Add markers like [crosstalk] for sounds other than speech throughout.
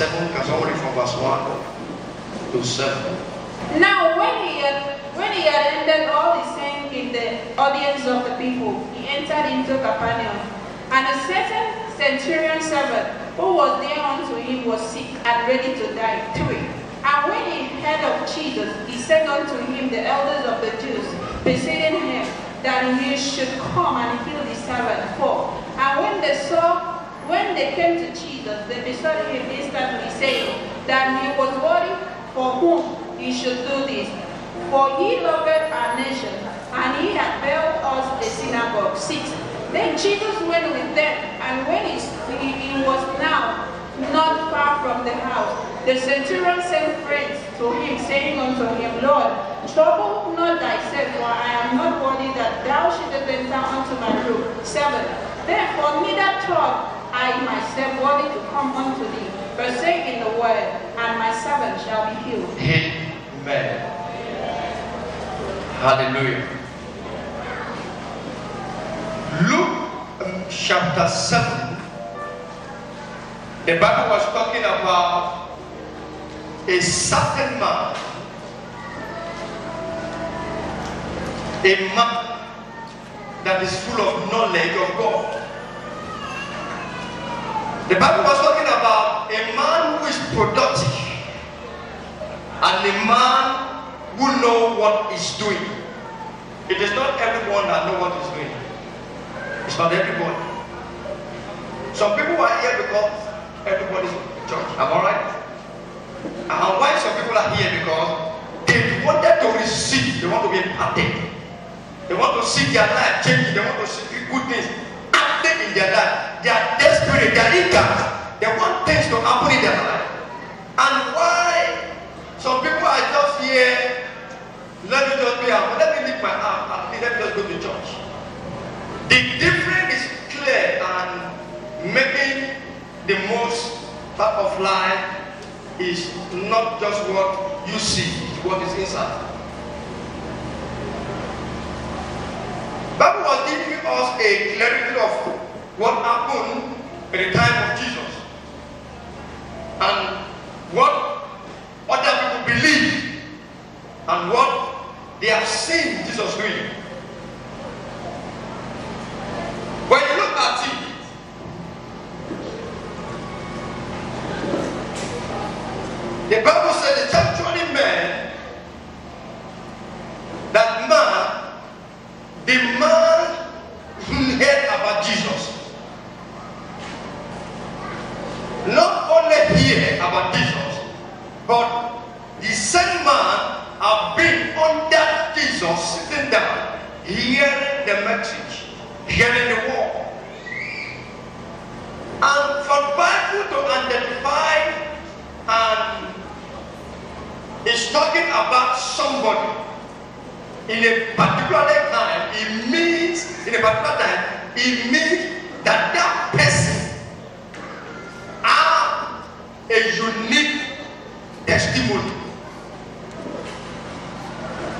7. Can somebody from verse 1 to 7? Now, when he had when he had ended all his saying in the audience of the people, he entered into Capernaum. And a certain centurion servant who was there unto him was sick and ready to die. 3. And when he heard of Jesus, he said unto him the elders of the Jews, beseeching him that he should come and heal the servant. 4. And when they saw, when they came to Jesus, they besought him instantly, saying that he was worthy for whom he should do this. For he loved our nation, and he had built us a synagogue. 6. Then Jesus went with them, and when he, he, was now not far from the house, the centurion sent friends to him, saying unto him, Lord, trouble not thyself, for I am not worthy that thou shouldest enter unto my room. 7. Therefore neither thought I myself worthy to come unto thee, but say in the word, and my servant shall be healed. Amen. Hallelujah. Luke um, chapter 7. The Bible was talking about a certain man, a man that is full of knowledge of God. The Bible was talking about a man who is productive and a man who know what he's doing. It is not everyone that know what he's doing. It's not everyone. Some people are here because everybody's in church. Am I right? And why some people are here because they wanted to receive, they want to be imparted. They want to see their life changing, they want to see good things in their life. They are desperate, they are eager. They want things to happen in their life. And why some people are just here, let me just be out, let me leave my house, and let me just go to church. The difference is clear and making the most part of life is not just what you see, it's what is inside. Bible was giving us a clarity of what happened at the time of Jesus and what other people believe and what they have seen Jesus doing. When you look at it, the Bible says it's actually man, that man, the man who heard about Jesus, not only hear about Jesus, but the same man have been under Jesus, sitting down, hearing the message, hearing the word. And for Bible to identify and is talking about somebody in a particular time, it means in a particular time, it means that that person have a unique testimony.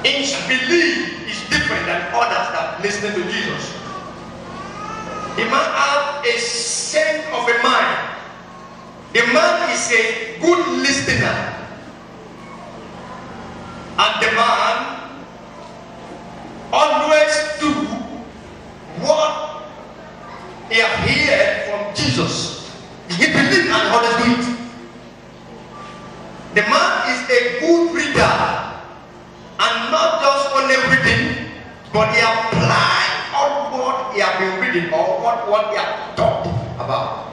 His belief is different than others that listen to Jesus. The man have a sense of a mind. The man is a good listener. And the man always do what he heard from Jesus. He believe and always do it. The man is a good reader and not just only reading, but he apply all what he has been reading or what, what he have taught about.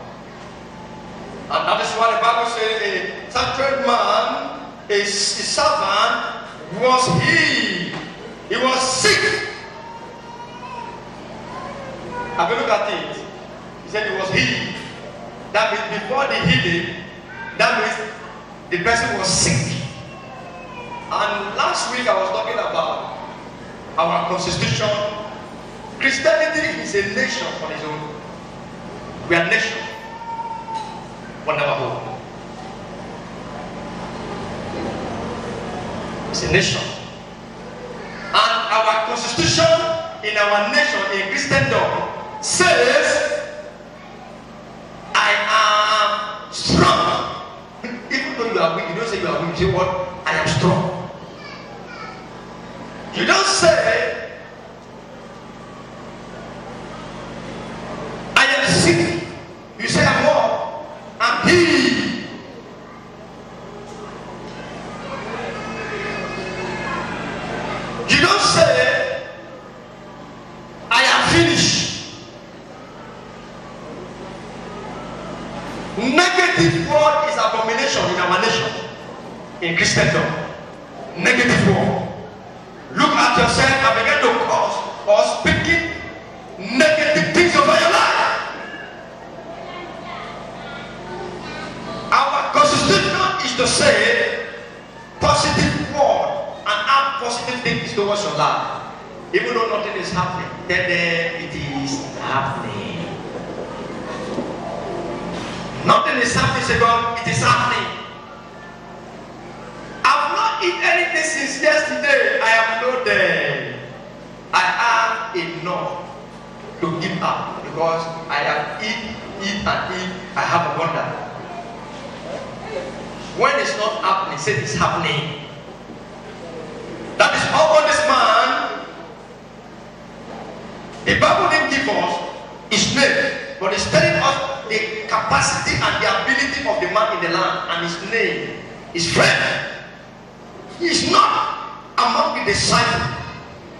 And that is why the Bible says a sacred man, a, a servant, was he. He was sick. Have a look at it. He said it was he. That means before the healing, that means the person was sick. And last week I was talking about our constitution. Christianity is a nation on its own. We are a nation. One our home. It's a nation. And our constitution in our nation in Christendom says, say what? I am strong. You don't say, since yesterday. I am loaded. I have enough to give up because I have eat, eat, and eat. I have abundance. When it's not happening, say it's happening. That is how this man, the Bible didn't give us his name, but it's telling us the capacity and the ability of the man in the land and his name, his friend. He is not among the disciples,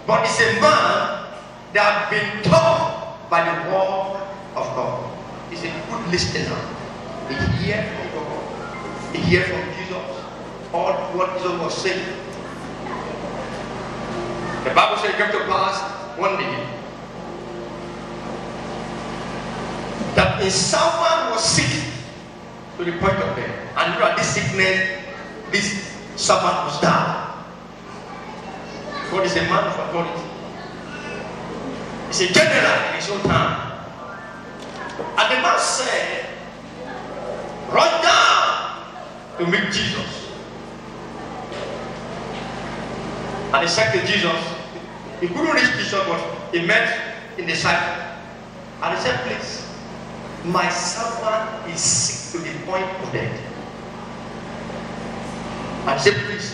but he's a man that has been taught by the word of God. He's a good listener. He hears from God. He hears from Jesus. All what Jesus was saying. The Bible says it came to pass one day that a someone was sick to the point of death. And you know, this sickness, this servant was down. God is a man of authority. He's a general in his own time. And the man said, Run down to meet Jesus. And he said to Jesus, he couldn't reach Jesus, but he met in the side. And he said, Please, my servant is sick to the point of death. And he said, Please,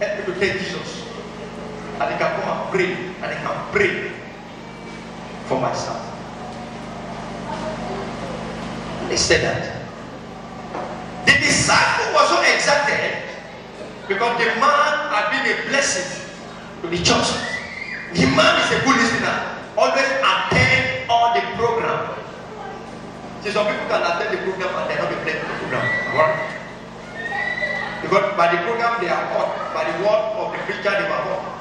help me to take Jesus. And he can come and pray, and he can pray for my son. They said that. The disciple was so excited because the man had been a blessing to the church. The man is a good listener, always attend all the program. See, some people can attend the program and they not be playing the program. Right? Because by the program they are taught, by the word of the preacher they were taught.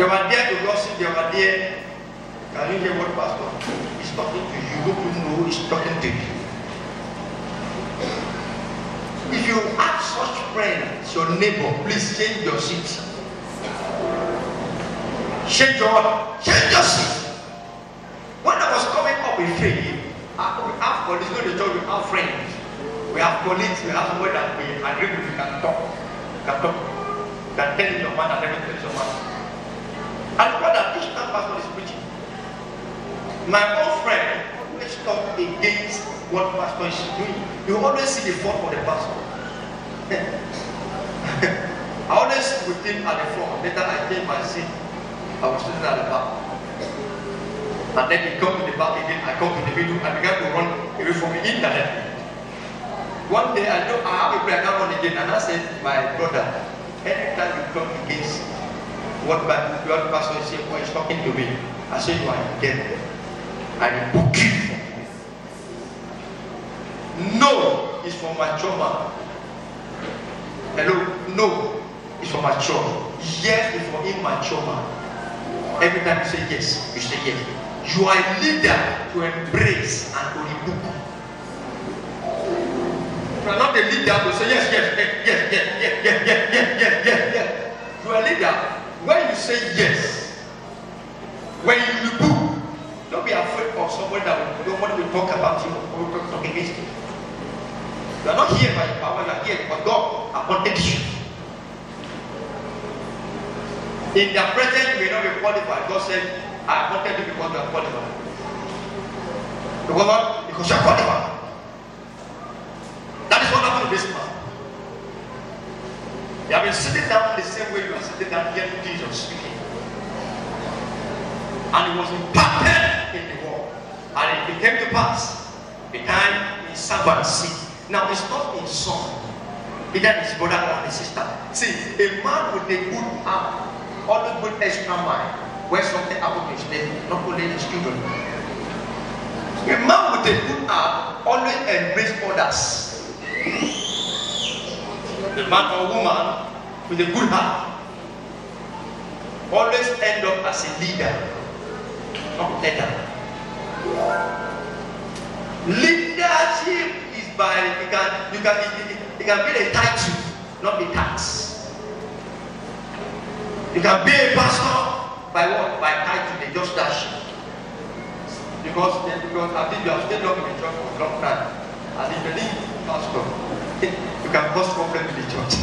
They were there to gossip, they were there. Can you hear what pastor is talking to you? You don't know he's talking to you. If you have such friends, your neighbor, please change your seat. Change your change your seat. When I was coming up with faith, I, have colleagues, go to church, we have friends. We have colleagues, we have somebody that we agree with, we can talk. We can talk. Can tell you your mind and everything is your mind. And what that each time pastor is preaching. My old friend always talk against what pastor is doing. You always see the fault for the pastor. [laughs] I always with him at the front. Later I came my seat. I was sitting at the back. And then he come to the back again. I come to the middle. I began to run away from the internet. One day I know I have a prayer. Can't run again. And I said, my brother, anytime you come against what my what pastor is he's talking to me, I say you are dead. I rebuke you. No is for mature man. Hello, no is for mature. Yes is for immature man. Every time you say yes, you say yes. You are a leader to embrace and to rebuke. You are not a leader to say yes, yes, yes, yes, yes, yes, yes, yes, yes, yes. You are a leader when you say yes, when you rebuke, don't be afraid of somebody that will, nobody will talk about you or will talk against you. You are not here by your power, you are here because God appointed you. In their presence, you may not be qualified. God said, I appointed you because you are qualified. Because what? Because you are qualified. That is what happened to this man? You have been sitting down the same way you are sitting down hearing Jesus speaking. And he was impacted in the world. And it came to pass the time he and see. Now it's not in song. Either his brother or his sister. See, a man with a good heart always put extra mind where something happened to his neighbor, not only his children. A man with a good heart always embrace others. A man or woman with a good heart always end up as a leader, not leader. Leadership is by you can you can it, can be a title, not a tax. You can be a pastor by what? By title, they just dash. Because, because I think you have stayed long in the church for a long time. And if you need pastor, you can cause problem in the church.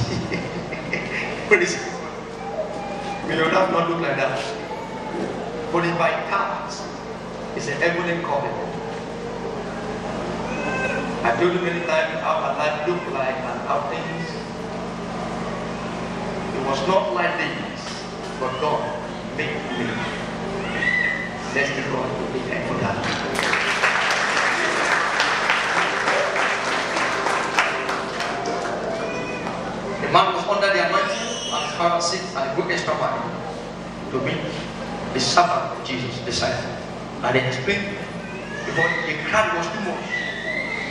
Praise God. May your life not look like that. But if by cards, it's a heavenly calling. I told you many times how my life looked like and how things. It was not like this, but God made me. Let's be God to be thankful that. Man was under the anointing and sick and he broke extra money to meet the servant of Jesus, the disciple. And they explained because the crowd was too much.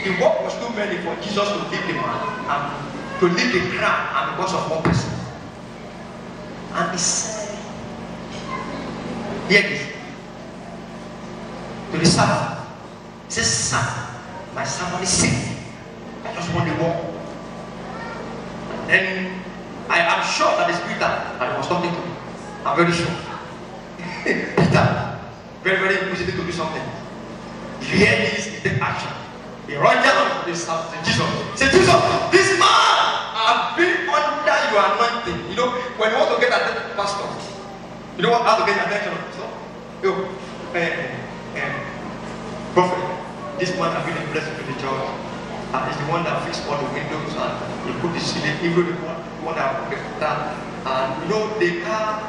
The work was too many for Jesus to leave the man and to leave the crowd and because of one person. And he said, Hear. To the servant, he says, Son, my servant is sick. I just want the work. Then I am sure that the spirit that was talking to me. I'm very sure. [laughs] Peter, very, very inquisitive to do something. If you hear this, you take action. He run down this to Jesus. Say, Jesus, this man have been under your anointing. You know, when you want to get attention, pastor, you know what, how to get attention? So, yo, eh, eh, prophet, this man have been a to the church. And he's the one that fixed all the windows and he put the ceiling, even the one, the one that put the that. And you know, the car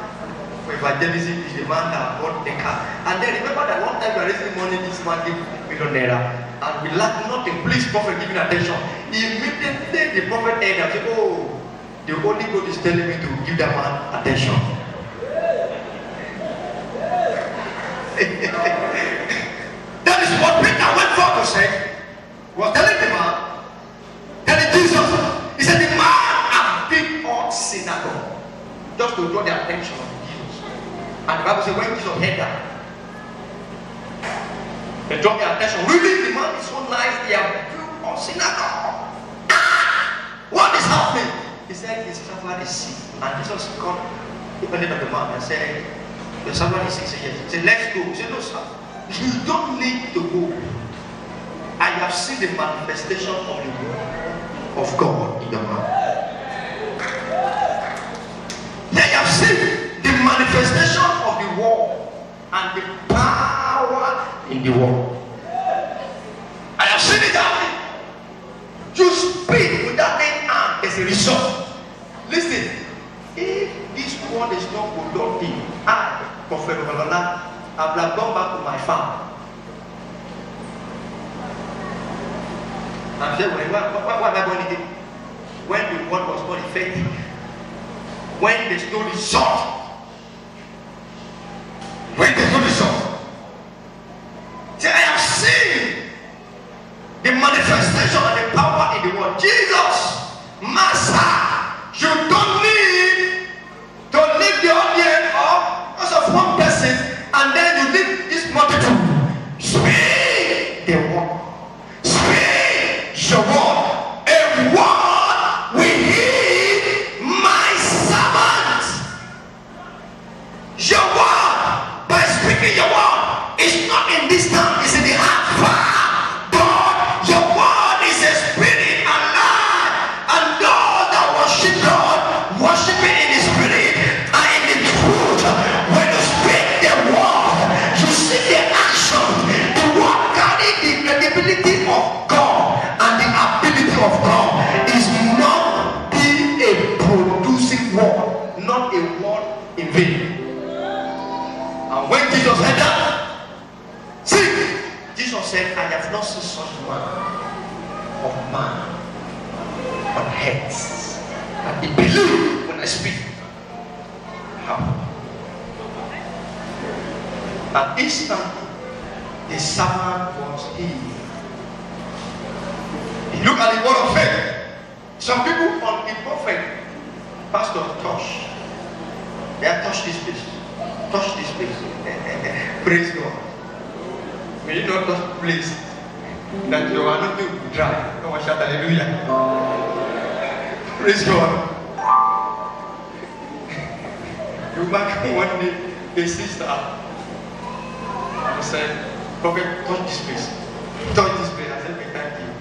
for evangelism is the man that bought the car. And then remember that one time we were raising money, this man gave million naira. And we lack nothing. Please, prophet, giving attention. Immediately the prophet heard and said, Oh, the Holy God is telling me to give that man attention. [laughs] that is what Peter went for to say. Was telling the man, telling Jesus, he said, The man has been on synagogue just to draw the attention of Jesus. And the Bible says, when Jesus heard that, they draw the attention. Really, the man is so nice, he has built on synagogue. Ah, what is happening? He said, His servant is sick. And Jesus called the belly of the man and said, Your servant is sick. He said, yes. He said, Let's go. He said, No, sir. You don't need to go. I have seen the manifestation of the word of God in your mouth. I have seen the manifestation of the word and the power in the word. I have seen it happen. You speak without any hand, there's a result. Listen, if this word is not productive, I, Prophet Babalola, I will have gone back to my farm. I'm saying, what, what, what, am I going to do? When the word was not effective, when the story is short, Jesus said, I have not seen such one of man on heads and they believe when I speak. How? At instantly, the servant was healed. He looked at the word of faith. Some people on the prophet, pastor, touch. They have touched this place. Touch this place. Praise God. May you not the place that you are not to dry. Come on, shout hallelujah. Praise God. You back one day, a sister I said, Prophet, touch this place. Touch this place. I said, thank you.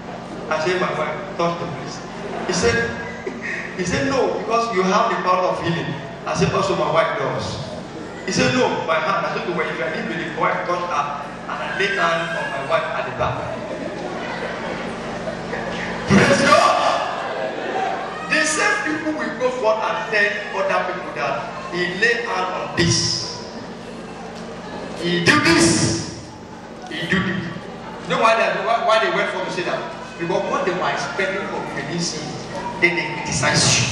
I said, my wife, touch the place. He said, he said, no, because you have the power of healing. I said, also my wife does. He said, no, my hand. I said, well, if I need to the wife touch her, and lay hand on my wife at the back. Praise God. The same people will go forth and tell other people that he lay hand on this. He do this. He do this. You know why they, why, why they went for to say that? Because what they were expecting from you, they didn't see it. Then they criticize you.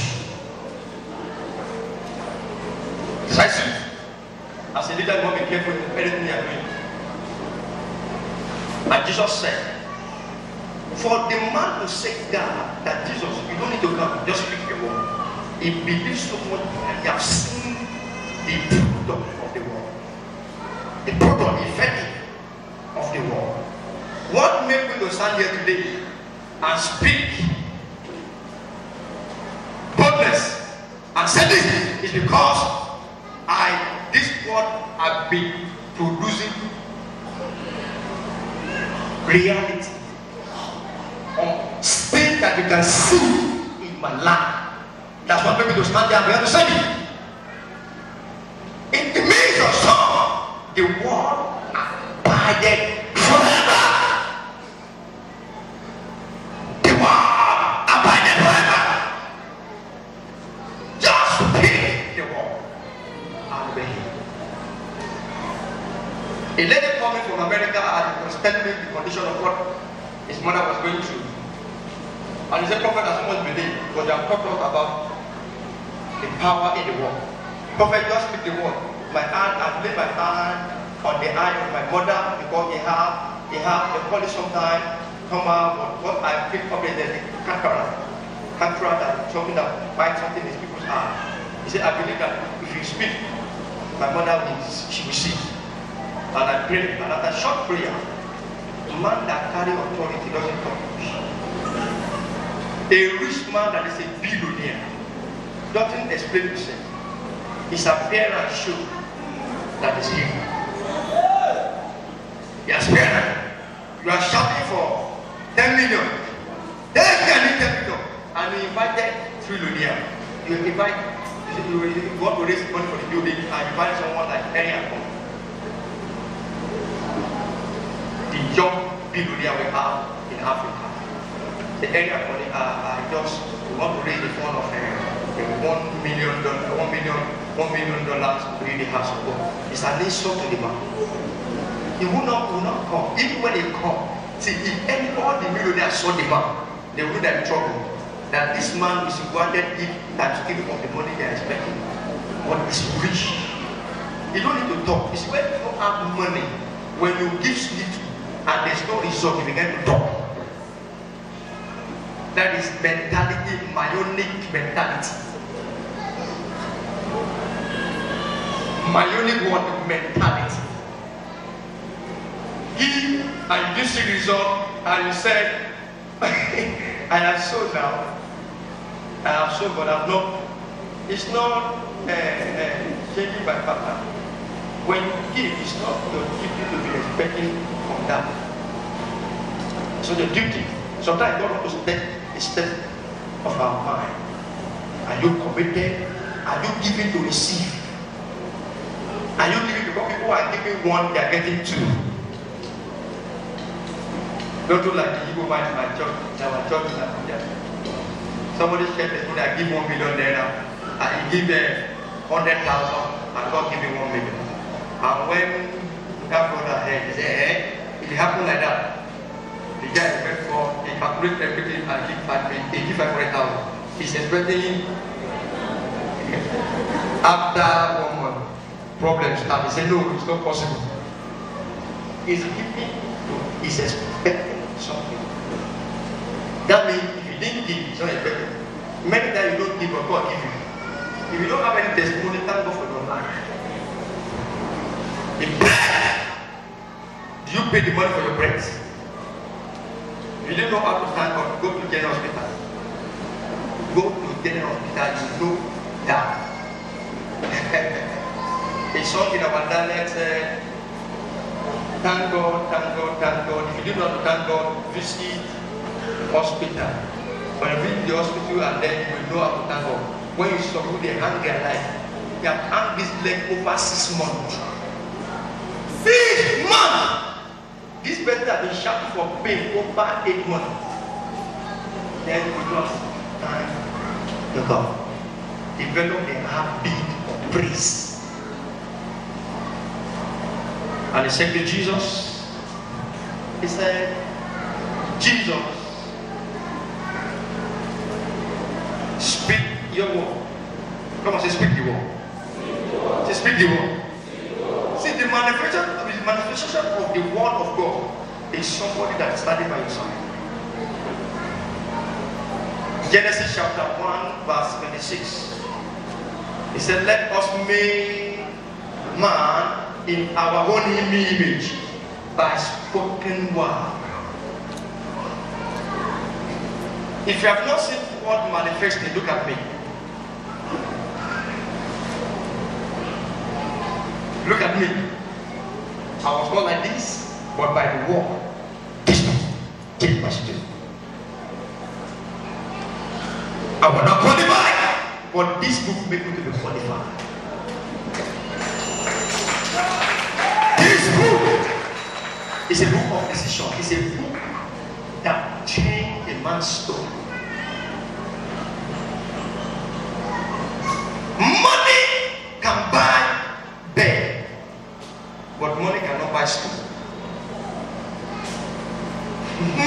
Criticize you. As a leader, you must be careful in anything you are doing. And Jesus said, for the man to say that, that Jesus, you don't need to come, just speak the word. He believes so much and he has seen the product of the word. The product, effect of the word. What made me to stand here today and speak boldness and say this is because I, this word have been producing reality or things that you can see in my life. That's what me to stand there and be able to say it. In the midst of storm, the word abided telling me the condition of what his mother was going through. And he said, Prophet, I so much believe because they have talked a lot about the power in the word. Prophet, just speak the word. My hand, I've laid my hand on the eye of my mother because have, they have, they call it sometimes, come out, but what I up is the cataract. Cataract that something that bites something in people's eye. He said, I believe that if you speak, my mother will, she will see. And I prayed, and after short prayer, man that carry authority doesn't talk. A rich man that is a billionaire doesn't explain himself. His appearance shows that is him. His appearance. You are shouting for 10 million. Then you need 10 million. And you invited trillionaire. You invite, you, you, to raise money for the building and you invite someone like Enya the young billionaire we have in Africa. The area for the uh, uh, just we want to raise the fund of uh, one million dollar, one million, one million dollars to house of God. It's an insult to the man. He will not, will not come. Even when they come, see, if any all the millionaires saw the man, they will have trouble. That this man is wanted if times three of the money they are expecting. But is rich. You don't need to talk. It's when you don't have money, when you give little, and there's no result, you begin to talk. That is mentality, myonic mentality. Myonic what mentality. Give and you see result, and you said, [laughs] I have sold now. I have sold, but I've not. It's not uh, uh, changing my pattern. When you give, it's not the duty to be expecting from. So the duty, sometimes God wants to step a step of our mind. Are you committed? Are you giving to receive? Are you giving because people are giving one, they are getting two. Don't do like the Igbo man in my church, in our church in Abuja. Somebody said that when I give one million naira, I give them hundred thousand, and God give me one million. And when that brother heard, he said, eh, it happened like that. The guy went for, he calculated everything uh, and he five hundred thousand. He's expecting after one month, problem start. He said, no, it's not possible. is giving is expecting something. That means if you didn't give, it's not expecting. Many times you don't give, but God give you. If you don't have any testimony, thank God for your life. Pay the money for your bread? You don't know how to thank God, go to general hospital. Go to general hospital, you know that. [laughs] it's something about that said, thank God, thank God, thank God. If you do not thank God, visit hospital. When you visit the hospital and then you will know how to thank God. When you saw who they hang their life, they have hung this leg over six months. Six months! This person has been shouting for pain over eight months. Then you just thank the God. Develop a habit of praise. And he said to Jesus, he said, Jesus, speak your word. Come on, say, speak the word. Say, speak the word. See, the manifestation, manifestation of the word of God is somebody that is standing by your side. Genesis chapter 1, verse 26. He said, Let us make man in our own image by spoken word. If you have not seen God manifested, look at me. Look at me. I was not like this, but by the word, this take my spirit. I was not qualified, but this book made me to be qualified. This book is a book of decision. It's a book that changed a man's story. Money can buy bed, but money cannot buy school.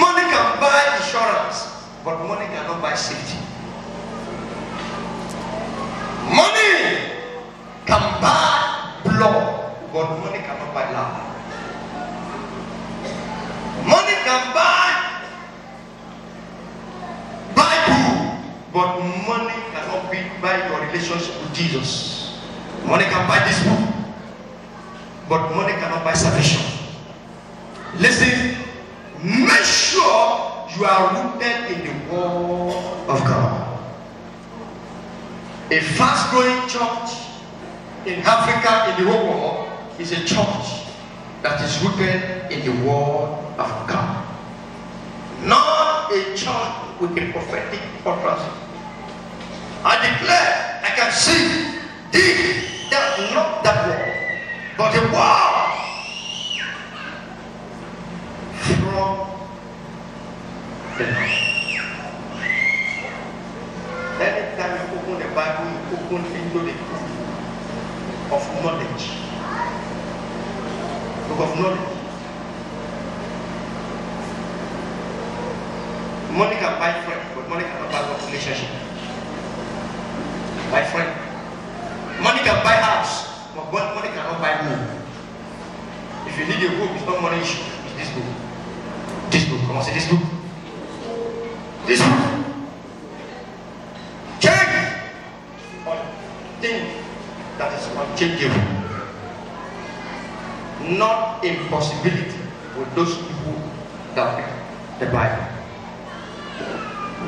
Money can buy insurance, but money cannot buy safety. Money buy blood, but money cannot buy love. Money can buy Bible, but money cannot be buy your relationship with Jesus. Money can buy this book, but money cannot buy salvation. Listen, make sure you are rooted in the word of God. A fast growing church in Africa, in the whole world, is a church that is rooted in the word of God. Not a church with a prophetic utterance. I declare, I can see this, that, not that word, but the word from the Lord. Anytime you open the Bible, you open into the book of knowledge. Book of knowledge. Money can buy friend, but money cannot buy what relationship. My friend. Money can buy house, but money cannot buy me. If you need a book, it's not money issue. It's this book. This book. Come on, say this book. This book. Change. One thing that is unchangeable. Not impossibility for those people that read the Bible.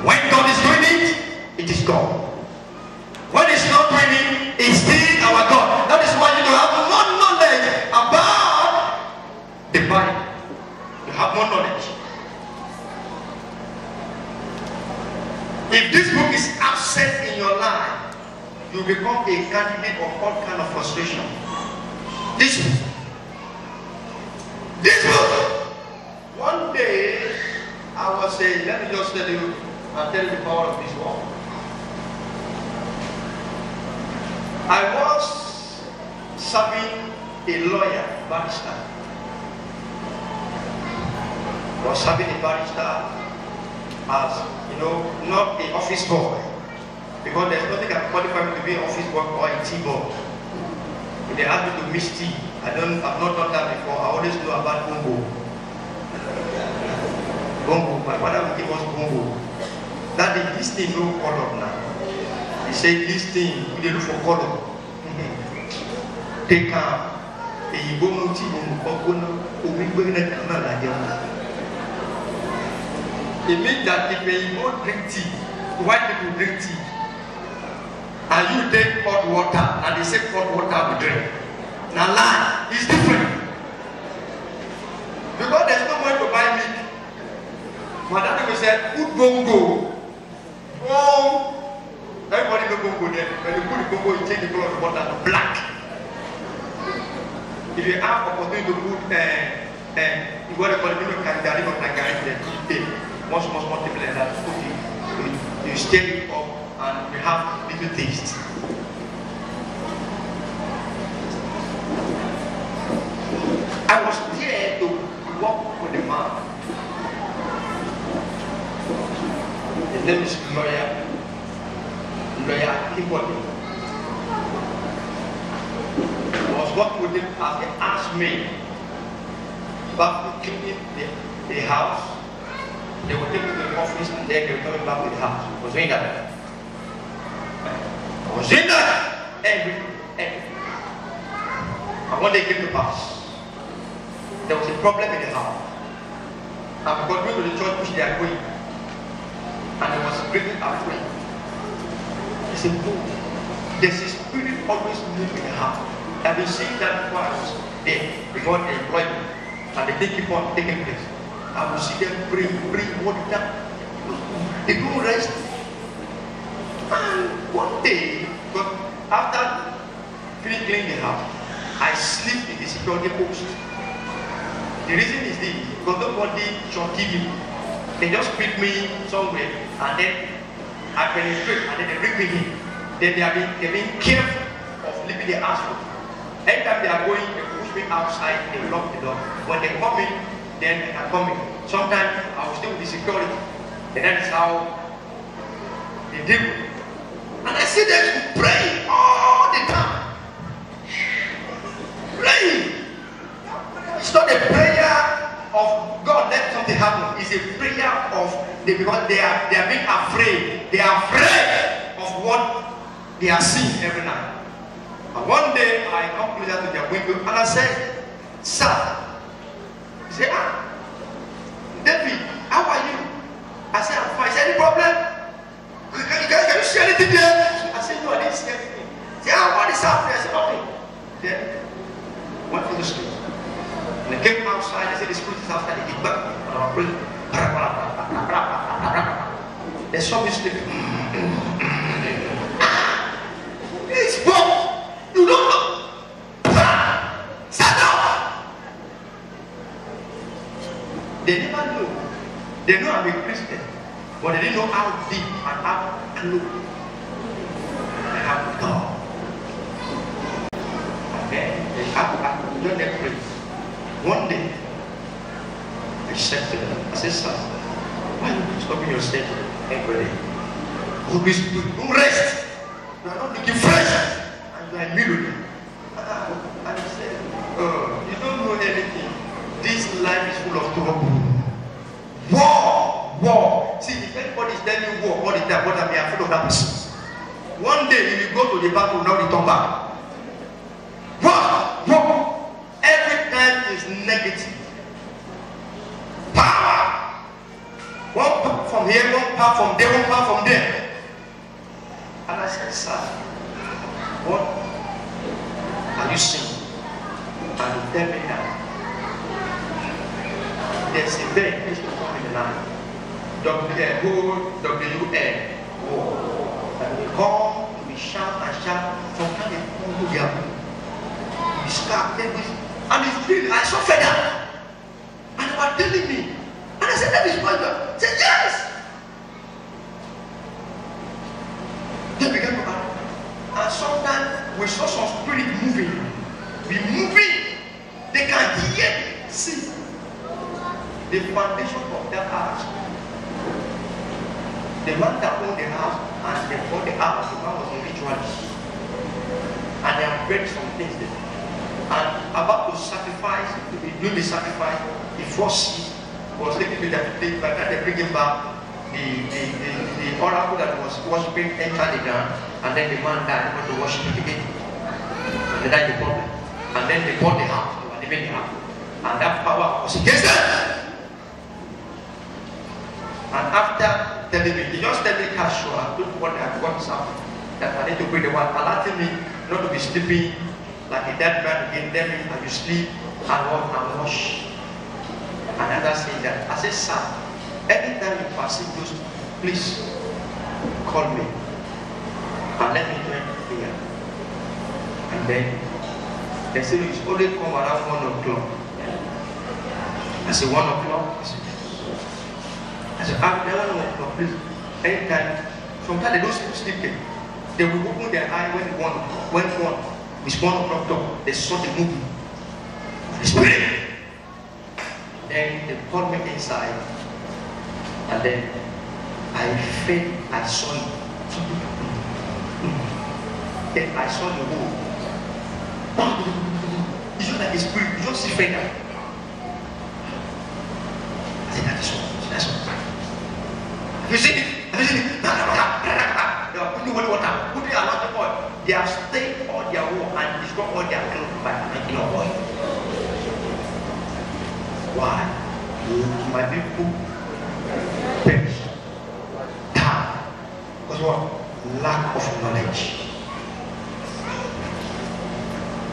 When God is doing it, it is God. When it's not doing it, it's still our God. That is why you have more knowledge about the Bible. You have more knowledge. If this book is absent in your life, you become a candidate of all kind of frustration. This [laughs] One day, I was saying, let me just tell you, and tell you the power of this word. I was serving a lawyer, barrister. I was serving a barrister as, you know, not an office boy. Because there's nothing that qualify me to be an office boy or a tea boy. They ask me to mix tea, I don't, I've not done that before. I always know about bongo. Bongo. My father will give us bongo. That is this thing no color now. He said this thing, we dey look for color. Take am. Èyìnbó mu tí mo kọ́ gbóná, omi gbóná kan náà la jẹun. It means that if Èyìnbó drink tea, white people drink tea, and you take hot water, and they say hot water we drink. Na lie, it's different. Because there's no money to buy milk. My daddy will say, put bongo. Oh, everybody know bongo there. When you put the bongo, you change the color of the water to black. If you have opportunity to put uh, uh, what they call it, you know, kangaroo or kangaroo, then you take one small, small table like that, put it, you, you stir up, and you have little taste. I was there to walk with the man. His name is Lawyer, Lawyer Kimberly. I was working with him as they asked me back to cleaning the, the house. They would take me to the office and then they were coming back to the house. I was in that. I was in that every, every. And one day came to pass. There was a problem in the house. And because going to the church which they are going, and there was breaking afraid. He said, No, there's a spirit always moving in the house. I've been seeing that twice there because they employ me and they take keep on taking place. I will see them bring, bring water. They don't rest. And one day, but after cleaning the house, I sleep in the security post. The reason is this, because nobody shall give me. They just pick me somewhere and then I penetrate and then they bring me in. Then they are being, being careful of leaving the house. Anytime they are going, they push me outside, they lock the door. When they come in, then they come in. Sometimes I will stay with the security. And that is how they deal with it. And I see them praying all the time. Praying. It's not a prayer of God let something happen. It's a prayer of they because they are they are being afraid. They are afraid of what they are seeing every night. And one day I come closer to their window and I said, Sir, he said, Ah, David, how are you? I said, I'm fine. Is there any problem? Can, can, can you see anything there? I said, No, I didn't see anything. He said, Ah, what is happening? I said, Nothing. Then went to the street. And I came outside, I said, the spirit is after the big bang. And I was praying. They saw me sleeping. It's Bob. You don't know. Stand up. They never knew. They know I'm One day, I said to them, I said, sir, why you stopping yourself every day? Holy Spirit, don't rest. You are not looking fresh. And you are millionaire. And he said, oh, you don't know anything. This life is full of trouble. War, war. See, if anybody is telling you war all the time, what I mean, I'm full of that person. One day, if you go to the battle, now they turn back. Is negative. Power. One power from here, one power from there, one power from there. And I said, sir, what are you saying? And he tell me that there's a day which will come in the night. W-O-W-N. And we come, we shout and shout. Sometimes they come to their We start, then and it's really, I saw fed up. And they were telling me. And I said, that is God. I said, yes. They began to ask. And sometimes we saw some spirit moving. Be moving. They can hear, see. The foundation of that house. The man that owned the house and bought the house, the man was a ritualist. And they have read some things there. And about to sacrifice, to be doing the sacrifice, the first was taken to the place, by the time they bring him back, the, the, the, the oracle that was worshiping entered the ground, and then the man died, went to worship again. And died the problem. And then they bought the house, they were the house. And that power was against them. And after telling me, he just tell me casual, told what I got something that I need to pray the one, alerting me not to be sleeping like a dead man again, me, and you sleep and walk and wash. And others say that. I say, sir, anytime you perceive those, please call me and let me join prayer. And then they say it's only come around one o'clock. I say one o'clock. I say, I said, ah, I'm there one o'clock, please. Anytime. Sometimes they don't sleep. They will open their eye when one when one is one o'clock door. They saw the movie. The spirit. Then they called me inside. And then I felt I saw it. Then I saw the whole. It's just like a spirit. You just see feather. I said, that is what. That's what. Have you seen it? Have you seen it? [laughs] They are putting water, putting a lot. They have stayed all their war and destroyed all their clothes by making of oil. Why? My people perish. Die. Because what? Lack of knowledge.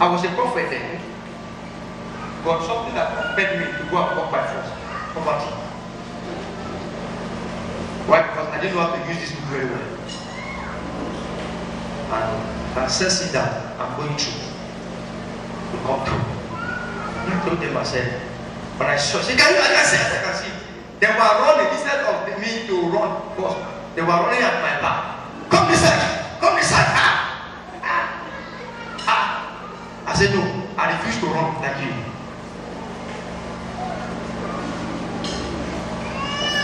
I was a prophet then. But something that compelled me to go and work by force. Poverty. Why? Because I didn't know how to use this book very well. And I'm sensing that I'm going through. To come through. I told them, I said, when I saw, I said, can you, see, I can see. They were running instead of me to run first. They were running at my back. Come this side, come this side. Ah, ah, ah. I said, no, I refuse to run like you.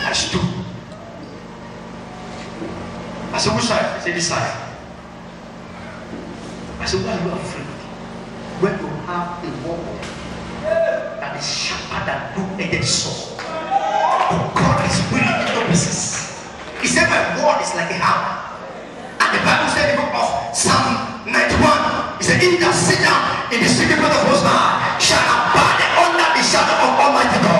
I stood. I said, which side? He said, this side. Said, why are you afraid? When you have a word that is sharper than two-edged sword, God is willing into pieces. He said, my word is like a hammer. And the Bible said in the book of Psalm 91, he said, he that sit down in the secret of Most High shall abide under the shadow of Almighty God.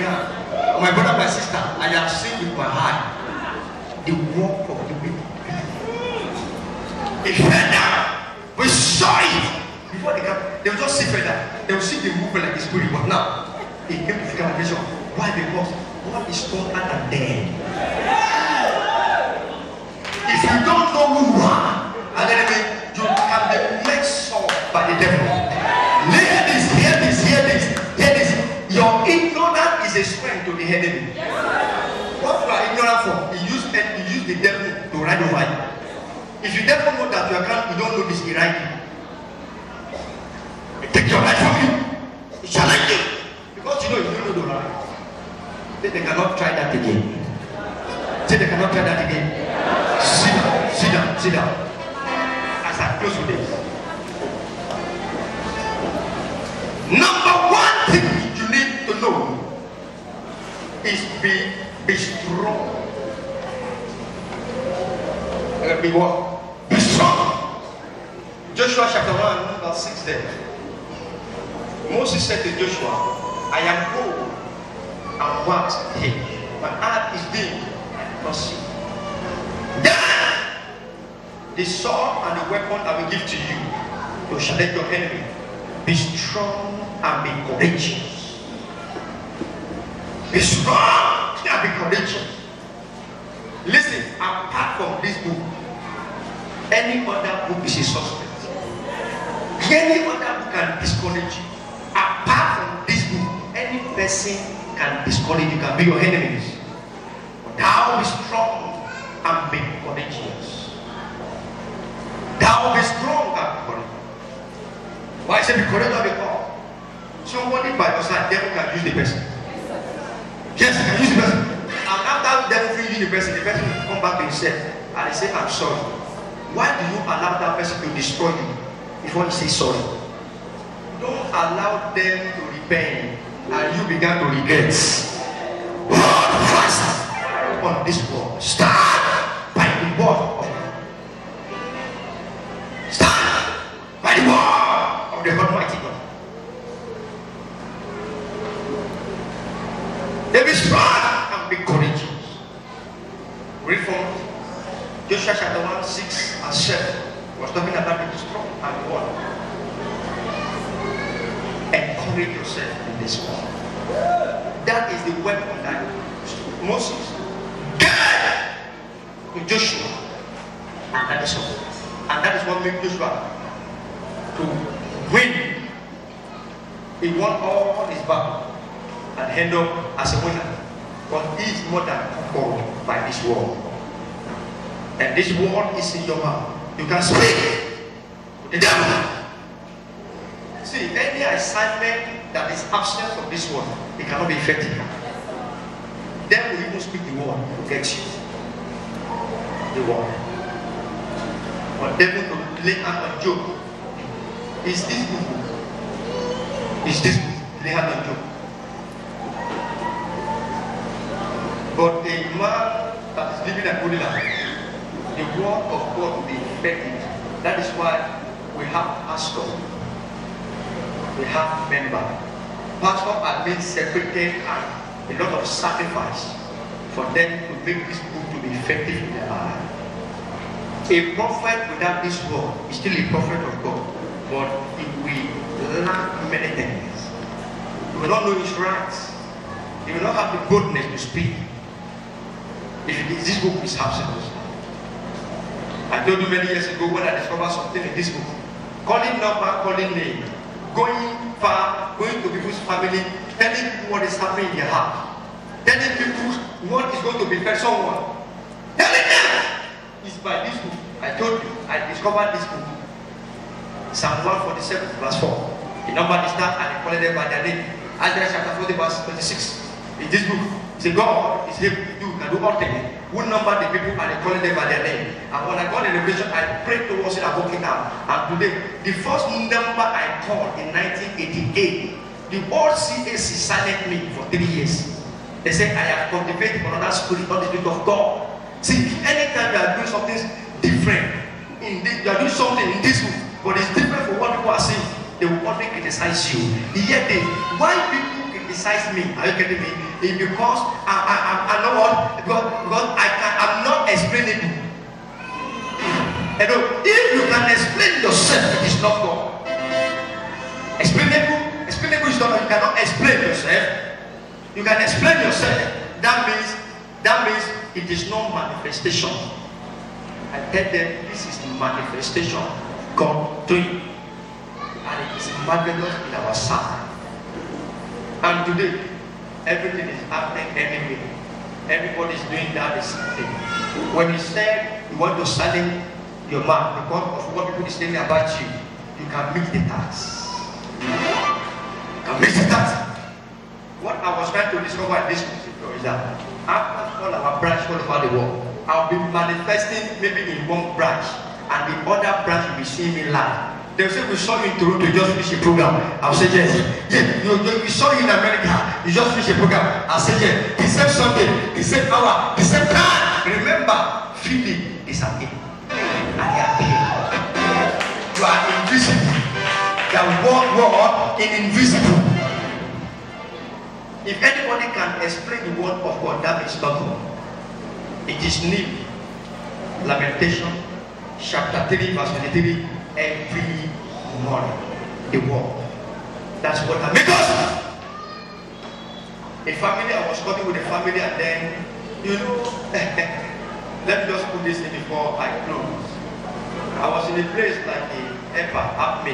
Ground. Oh, my brother, my sister, I have seen with my eye the work of the wicked. Fell down. We saw it. Before they come, they will just see further. They will see the movement like the spirit. But now, it came to a vision. Why? Because God is stronger than dead. If you don't know who you are, and then you can be mixed up by the devil. The enemy. What you are ignorant for, he use he use the devil to ride over you. If you never know that you can't, you don't know this. He take your life from you. He challenge you. Because you know you don't know the right. Then they cannot try that again. Say they cannot try that again. Sit down, sit down, sit down. As I close with this. Number one thing you need to know is be be strong. Uh, be what? Be strong. Joshua chapter 1, verse 6 there. Moses said to Joshua, I am old and wax age. My heart is big and mercy. Then the sword and the weapon I will give to you to let your enemy. Be strong and be courageous. Be strong and be courageous. Listen, apart from this book, any other book is a suspect. Any other book can discourage you. Apart from this book, any person can discourage you, can be your enemies. Thou be strong and be courageous. Thou be strong and courageous. Why say be courageous because somebody by your side, devil can use the person. Yes, he can the person. And after the devil using the person, the person will come back to himself and he say, I'm sorry. Why do you allow that person to destroy you before he says sorry? Don't allow them to repent and you begin to regret. Hold fast on this word. Stand end up as a winner. But he is more than conquered by this war. And this war is in your mouth. You can speak the devil. See, any assignment that is absent from this one, it cannot be effective. Then we even speak the word get you. The word. But devil to lay hand on Job. Is this book? Is this? Lay hand on Job. But a man that is living a good life, the word of God will be effective. That is why we have pastor, we have member. Pastor has been separated and a lot of sacrifice for them to make this book to be effective in their life. A prophet without this word is still a prophet of God, but if we lack many things. He will not know his rights. He will not have the boldness to speak. This book is absent. I told you many years ago when I discovered something in this book. Calling number, calling name, going far, going to people's family, telling people what is happening in their heart, telling people what is going to be for someone. Telling them is by this book. I told you, I discovered this book. Psalm 147, verse 4. The number is that and called them by their name. Isaiah chapter 40, verse 26. In this book, say God is able to do, all things. Who number the people and they calling them by their name. And when I got the revelation, I prayed towards it and worked it out. And today, the first number I called in 1988 the old CAC silent me for three years. They said, I have cultivated another spirit, not the spirit of God. See, anytime you are doing something different, in you are doing something in this room, but it's different from what people are saying, they will only criticize you. Yet they, why people criticize me? Are you getting me? It's because I, I, I, I know what? Because, because I can, I'm not explainable. You know, if you can explain yourself, it is not God. Explainable, explainable is not. You cannot explain yourself. You can explain yourself. That means, that means it is not manifestation. I tell them this is manifestation. God doing, and it is marvelous in our sight. And today, everything is happening anyway. Everybody is doing that the same thing. When you say you want to silence your mouth because of what people is saying about you, you can meet the task. You can meet the task. What I was trying to discover in this music is that after all our branch all over the world, I'll be manifesting maybe in one branch, and the other branch will be seeing me live. They say we saw you in Toronto, you just finished a program. I'll say yes. Yeah, you, you, we saw you in America, you just finished a program. I'll say yes. The same Sunday, the same hour, the same time. Remember, Philip is an and he appeared. You are invisible. The word word in invisible. If anybody can explain the word of God, that is not God. It is new. Lamentation, chapter 3, verse 23, every morning. The word. That's what I make us. A family, I was talking with a family, and then, you know, [laughs] let me just put this in before I close. I was in a place like a Epa, up me.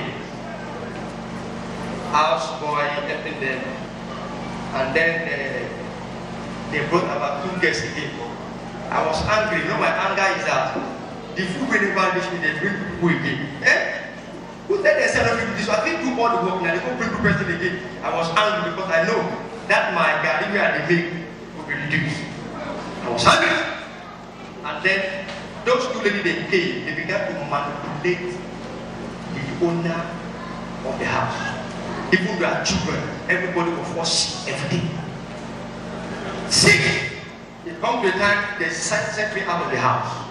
House boy helping them. And then uh, they brought about two guests again. I was angry. You know, my anger is that the food we never reach me, they bring people again. Eh? Who said they said people this? I think do all the work now, they go bring two person again. I was angry because I know that my garden where they make will be reduced. I was angry. And then those two ladies came, they began to manipulate the owner of the house. Even their children, everybody will fall sick every day. Sick! It comes to a time they sent me out of the house.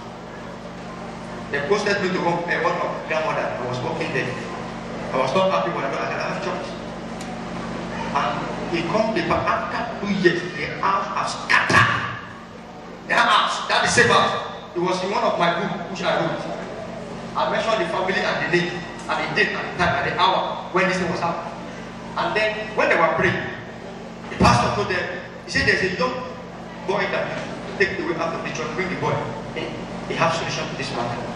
They posted me to home, uh, one of grandmother. I was working there. I was not happy when I can have church. And he come the after two years, the house has scattered. The house, that is same house. It was in one of my books which I wrote. I mentioned the family and the name, and the date and the time and the hour when this thing was happening. And then when they were praying, the pastor told them, he said there's a young boy that you take the way of the church, bring the boy. They have solution to this matter.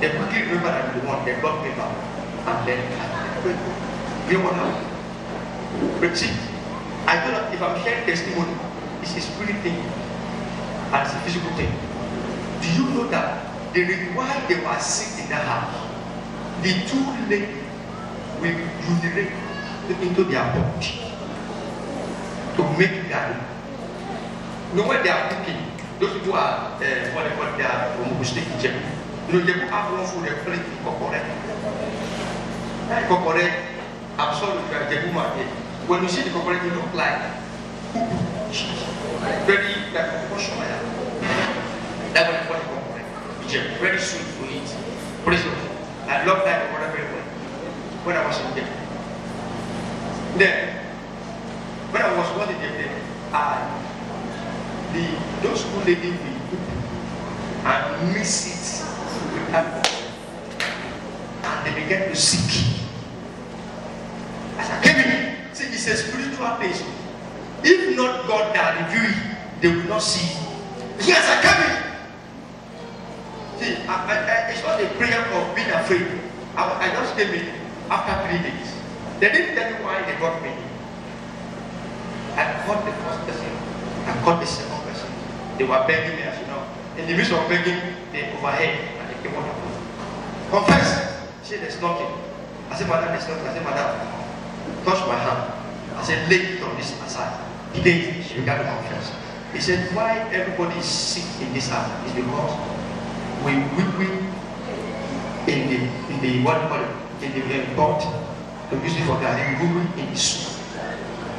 They quickly remember the one, they got paper. And then know what happened? But see, I don't if I'm sharing testimony, it's a spirit thing and it's a physical thing. Do you know that the why they were sick in the house, the two ladies will urinate into their body to make garri. You know when they are cooking, those people are uh, what they call their homogeneous kitchen. It Jebuma here. When you see the kokore, it look like Very like portion like that. They call the kokore. Which is very to eat. Praise God. I love that kokore very well. When I was in Japan. Then, when I was working there, I, the those who will cook and mix it and they began to seek. As I came in, see, it's a spiritual place. If not God that review it, they will not see. Yes, I came in. See, I, I, I, it's not a prayer of being afraid. I, I just came in after three days. They didn't tell me why they got me. I caught the first person. I caught the second person. They were begging me, as you know. In the midst of begging, they overhead Confess. She there's nothing. I said, madam, there's nothing. I said, madam, touch my hand. I said, lay it on this aside. He did. She began to confess. He said, why everybody is sick in this house is because we whip in the in the what it in the uh, pot to use it for garden, we whip in the soup.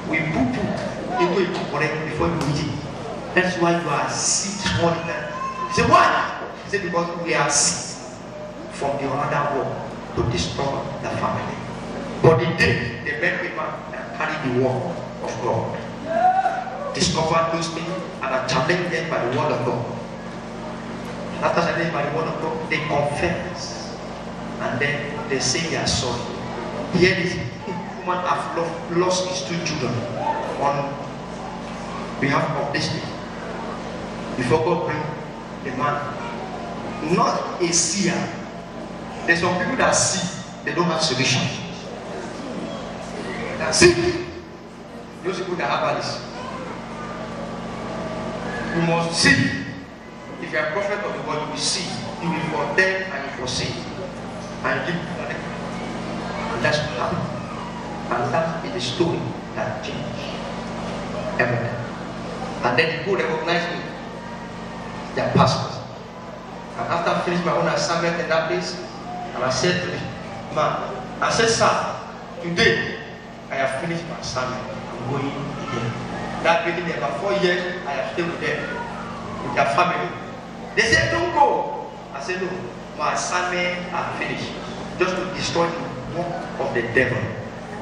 We put you into a correct before you eat it. That's why you are sick all the time. He said, why? He said, because we are from the other world to destroy the family. But the day they met with man and carry the word of God, discovered those things and are challenged by the word of God. And after challenged by the word of God, they confess and then they say they are sorry. Here this woman have lost, lost his two children on behalf of this thing. Before God bring the man, not a seer. There's some people that see, they don't have solution. That see, those people that have this. You must see. If you are a prophet of the word, you will see. You will foretell and you foresee. And you give and that's what happened. And that is the story that changed everything. And then people recognize me, their pastors. And after I finished my own assignment in that place, and I said to him, man, I said, sir, today I have finished my assignment. I'm going again. That meeting there, about four years, I have stayed with them, with their family. They said, don't go. I said, no, my assignment I finished. Just to destroy the work of the devil.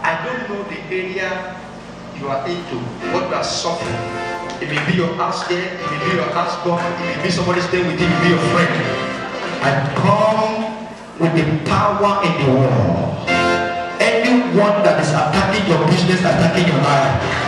I don't know the area you are into, what you are suffering. It may be your house there, it may be your house husband, it may be somebody staying with you, it may be your friend. I come with the power in the world. Anyone that is attacking your business, attacking your life,